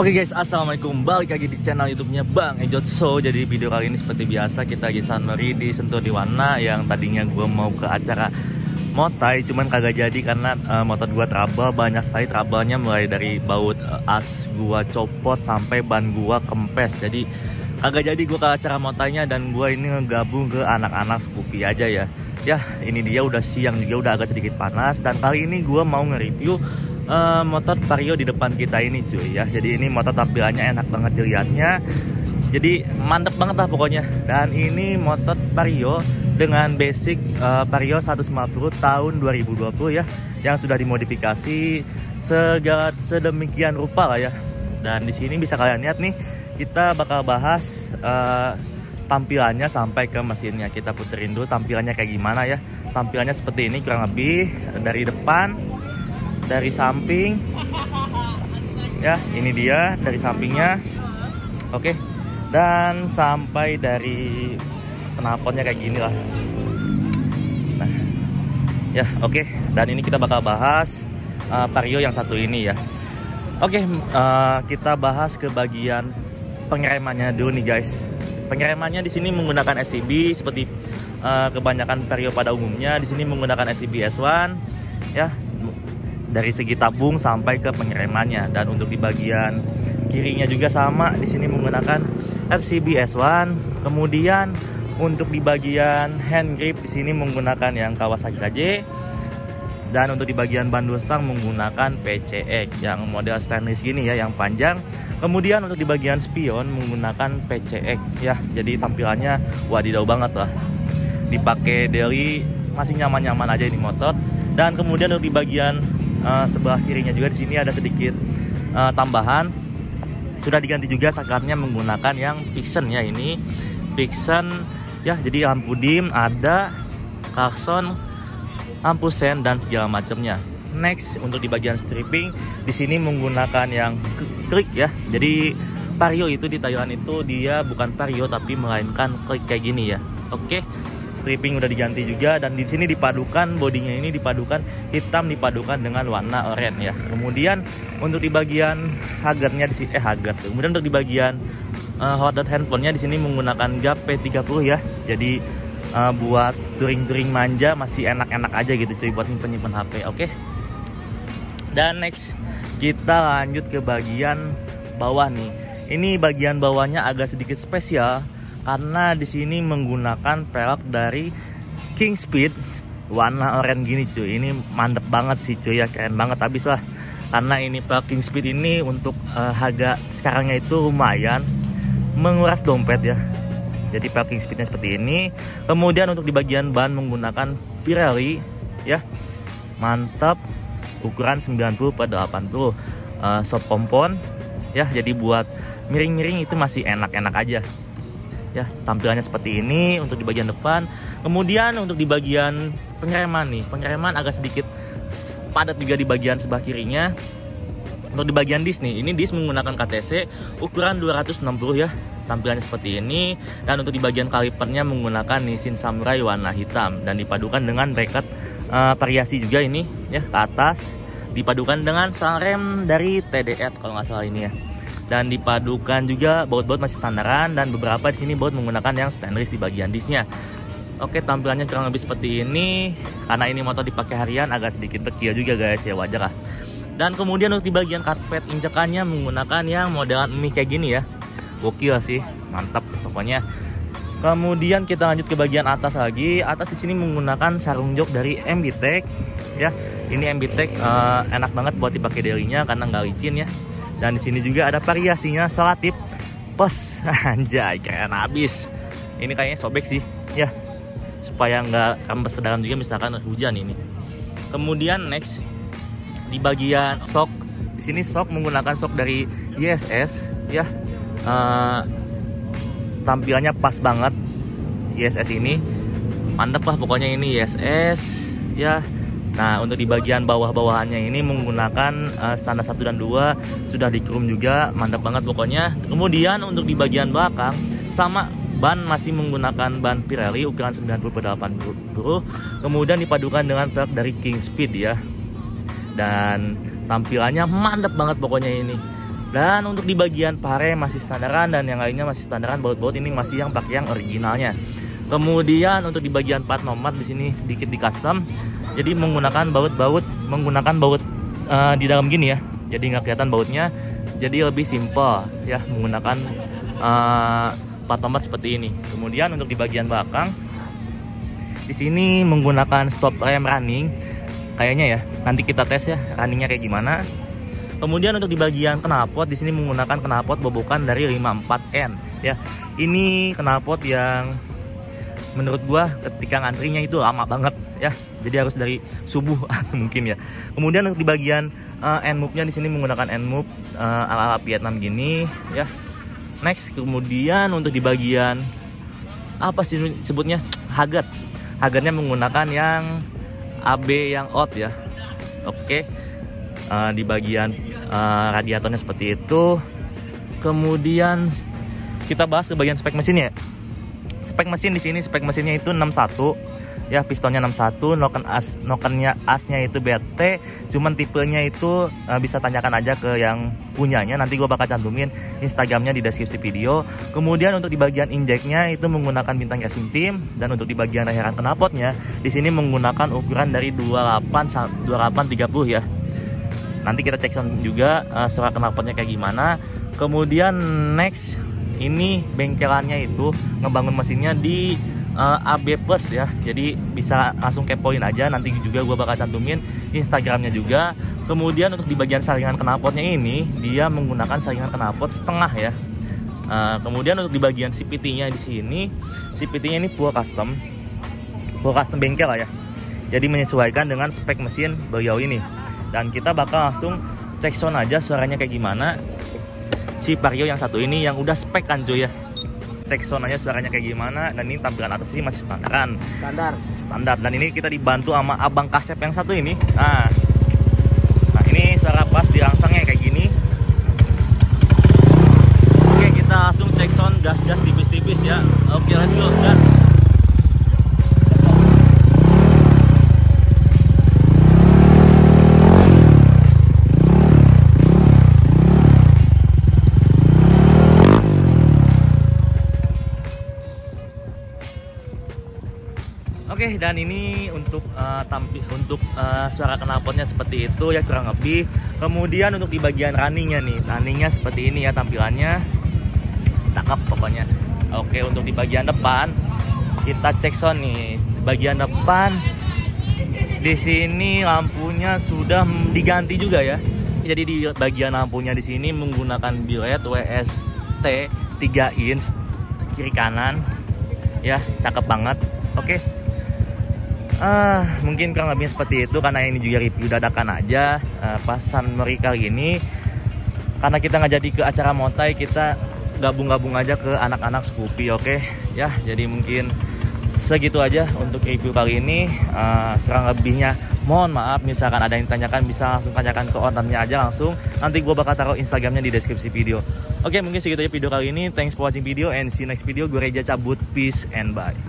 Oke guys, assalamualaikum. Balik lagi di channel YouTube-nya Bang Ejot So. Jadi video kali ini seperti biasa kita lagi sunmeri di Sentul di Wana yang tadinya gue mau ke acara motai, cuman kagak jadi karena uh, motor gue trouble banyak sekali trouble-nya mulai dari baut uh, as gue copot sampai ban gue kempes. Jadi kagak jadi gue ke acara motainya dan gue ini ngegabung ke anak-anak Scoopy aja ya. Ya, ini dia udah siang juga udah agak sedikit panas dan kali ini gue mau nge-review uh, motor Vario di depan kita ini cuy ya. Jadi ini motor tampilannya enak banget dilihatnya. Jadi mantep banget lah pokoknya. Dan ini motor Vario dengan basic uh, Vario 150 tahun 2020 ya yang sudah dimodifikasi segala sedemikian rupa lah ya. Dan di sini bisa kalian lihat nih kita bakal bahas uh, tampilannya sampai ke mesinnya. Kita puterin dulu tampilannya kayak gimana ya. Tampilannya seperti ini kurang lebih dari depan dari samping. Ya ini dia dari sampingnya. Oke dan sampai dari knalpotnya kayak gini lah. Nah ya oke. Dan ini kita bakal bahas uh, vario yang satu ini ya. Oke uh, kita bahas ke bagian pengeremannya dulu nih guys. Pengeremannya di sini menggunakan SCB seperti uh, kebanyakan vario pada umumnya. Di sini menggunakan SCB S1 ya dari segi tabung sampai ke pengeremannya dan untuk di bagian kirinya juga sama di sini menggunakan RCB S1 kemudian untuk di bagian hand grip di sini menggunakan yang Kawasaki KJ dan untuk di bagian ban stang menggunakan PCX yang model stainless gini ya yang panjang. Kemudian untuk di bagian spion menggunakan PCX ya jadi tampilannya wadidaw banget lah. Dipakai daily masih nyaman-nyaman aja ini motor. Dan kemudian untuk di bagian uh, sebelah kirinya juga di sini ada sedikit uh, tambahan. Sudah diganti juga saklarnya menggunakan yang Pixen ya ini Pixen. Ya jadi lampu dim ada klakson lampu sen dan segala macamnya. Next untuk di bagian stripping di sini menggunakan yang klik ya. Jadi vario itu di Thailand itu dia bukan vario tapi melainkan klik kayak gini ya. Oke? Stripping udah diganti juga dan di sini dipadukan bodinya ini dipadukan hitam dipadukan dengan warna oranye ya. Kemudian untuk di bagian hagernya di sini eh hager kemudian untuk di bagian uh, holder handphonenya di sini menggunakan gap P30 ya. Jadi uh, buat touring-touring manja masih enak-enak aja gitu cuy buat nyimpen-nyimpen HP oke? Okay? dan next kita lanjut ke bagian bawah nih. Ini bagian bawahnya agak sedikit spesial karena di sini menggunakan pelek dari King Speed. Warna oranye gini cuy. Ini mantep banget sih cuy ya. Keren banget habis lah. Karena ini pelek King Speed ini untuk uh, harga sekarangnya itu lumayan menguras dompet ya. Jadi pelek King Speednya seperti ini. Kemudian untuk di bagian ban menggunakan Pirelli ya. Mantap. Ukuran 90 pada 80 uh, soft kompon ya. Jadi buat miring-miring itu masih enak-enak aja ya tampilannya seperti ini untuk di bagian depan. Kemudian untuk di bagian pengereman nih pengereman agak sedikit padat juga di bagian sebelah kirinya. Untuk di bagian dis nih ini dis menggunakan KTC ukuran 260 ya tampilannya seperti ini. Dan untuk di bagian kalipernya menggunakan Nissin Samurai warna hitam. Dan dipadukan dengan bracket uh, variasi juga ini ya ke atas. Dipadukan dengan sang rem dari TDR kalau nggak salah ini ya dan dipadukan juga baut-baut masih standaran dan beberapa di sini baut menggunakan yang stainless di bagian disnya. Oke tampilannya kurang lebih seperti ini karena ini motor dipakai harian agak sedikit tekil juga guys ya wajar lah. Dan kemudian untuk di bagian karpet injakannya menggunakan yang modelan mie kayak gini ya. Gokil sih, mantap pokoknya. Kemudian kita lanjut ke bagian atas lagi. Atas di sini menggunakan sarung jok dari MB Tech ya. Ini MB Tech uh, enak banget buat dipakai dailynya karena nggak licin ya dan di sini juga ada variasinya solatip pos anjay keren habis. Ini kayaknya sobek sih. Ya supaya nggak kempes ke dalam juga misalkan hujan ini. Kemudian next di bagian sok. Di sini sok menggunakan sok dari ISS ya. Uh, tampilannya pas banget ISS ini. Mantep lah pokoknya ini ISS ya Nah, untuk di bagian bawah-bawahannya ini menggunakan uh, standar 1 dan 2 sudah di chrome juga, mantap banget pokoknya. Kemudian untuk di bagian belakang sama ban masih menggunakan ban Pirelli ukuran 90 per 80. Kemudian dipadukan dengan truk dari King Speed ya. Dan tampilannya mantap banget pokoknya ini. dan untuk di bagian pare masih standaran dan yang lainnya masih standaran baut-baut ini masih yang pakai yang originalnya kemudian untuk di bagian plat nomor di sini sedikit di custom jadi menggunakan baut-baut menggunakan baut uh, di dalam gini ya. Jadi nggak kelihatan bautnya. Jadi lebih simple ya menggunakan uh, plat nomor seperti ini. Kemudian untuk di bagian belakang di sini menggunakan stop rem running. Kayaknya ya nanti kita tes ya runningnya kayak gimana. Kemudian untuk di bagian knalpot di sini menggunakan knalpot bobokan dari 54N ya. Ini knalpot yang menurut gua ketika ngantrinya itu lama banget ya. Jadi harus dari subuh mungkin ya. Kemudian di bagian uh, end nya di sini menggunakan end move uh, ala ala Vietnam gini ya. Next kemudian untuk di bagian apa sih sebutnya? Hagat. Hagatnya menggunakan yang AB yang out ya. Oke. Uh, di bagian uh, radiatornya seperti itu. Kemudian kita bahas ke bagian spek mesinnya spek mesin di sini spek mesinnya itu 61 ya pistonnya 61 noken as nokennya asnya itu BT cuman tipenya itu uh, bisa tanyakan aja ke yang punyanya. Nanti gue bakal cantumin instagramnya di deskripsi video. Kemudian untuk di bagian injeknya itu menggunakan bintang racing team dan untuk di bagian leheran knalpotnya di sini menggunakan ukuran dari 28 2830 ya. Nanti kita cek juga uh, suara knalpotnya kayak gimana. Kemudian next ini bengkelannya itu ngebangun mesinnya di uh, eh, AB Plus ya. Jadi bisa langsung kepoin aja nanti juga gue bakal cantumin Instagramnya juga. Kemudian untuk di bagian saringan knalpotnya ini dia menggunakan saringan knalpot setengah ya. Uh, kemudian untuk di bagian CPT nya di sini CPT nya ini full custom. Full custom bengkel lah ya. Jadi menyesuaikan dengan spek mesin beliau ini. Dan kita bakal langsung cek sound aja suaranya kayak gimana si Vario yang satu ini yang udah spek kan cuy ya. Cek sonanya suaranya kayak gimana dan ini tampilan atas sih masih standaran. Standar. Standar. Dan ini kita dibantu sama abang kasep yang satu ini. Nah. Nah ini suara bass dirangsangnya Oke okay, dan ini untuk uh, tampil untuk uh, suara knalpotnya seperti itu ya kurang lebih. Kemudian untuk di bagian runningnya nih, runningnya seperti ini ya tampilannya, cakep pokoknya. Oke okay, untuk di bagian depan kita cek sound nih. Bagian depan di sini lampunya sudah diganti juga ya. Jadi di bagian lampunya di sini menggunakan bilet WST 3 inch kiri kanan ya cakep banget. Oke. Okay uh, mungkin kurang lebih seperti itu karena ini juga review dadakan aja uh, pasan mereka ini karena kita nggak jadi ke acara motai kita gabung-gabung aja ke anak-anak Scoopy oke? Okay? ya jadi mungkin segitu aja untuk review kali ini. Uh, kurang lebihnya mohon maaf misalkan ada yang tanyakan bisa langsung tanyakan ke ordernya aja langsung. Nanti gue bakal taruh instagramnya di deskripsi video. Oke okay, mungkin segitu aja video kali ini. Thanks for watching video and see you next video. Gue Reja cabut. Peace and bye